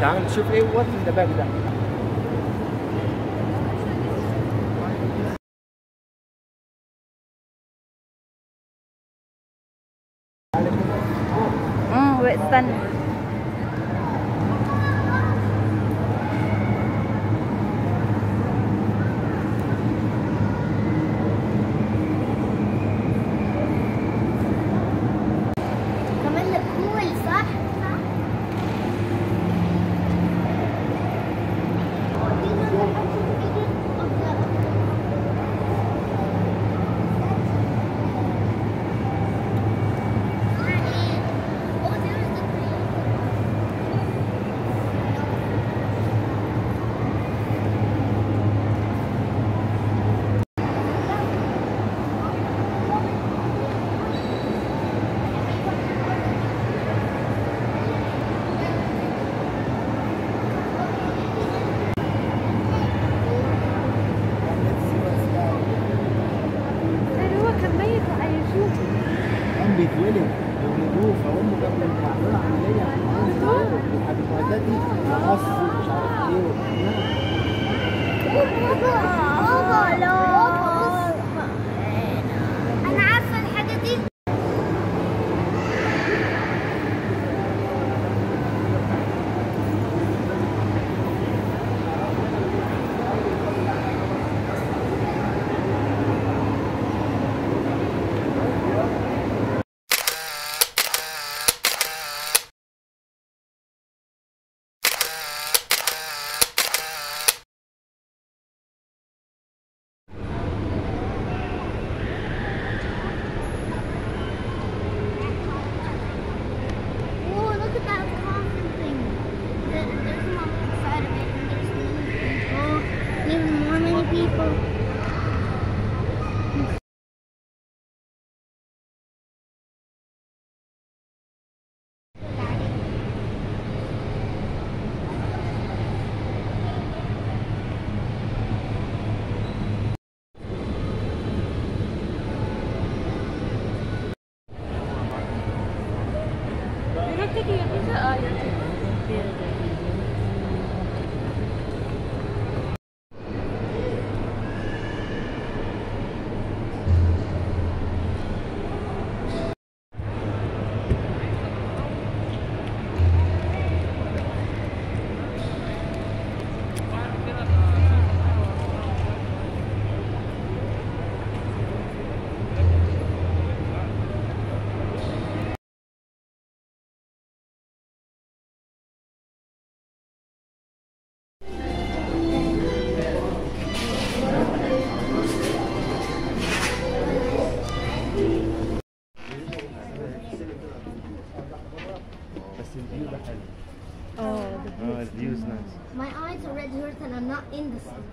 تعال نشوف ايه وات ان ذا باك ده امم واستنى ولده ولدوه فامه كانت معموله عمليه حبيبتي مقص مش عارف إيه Take a look at the the view. Oh, the view. Oh, the view is nice. My eyes are red and I'm not in the sun.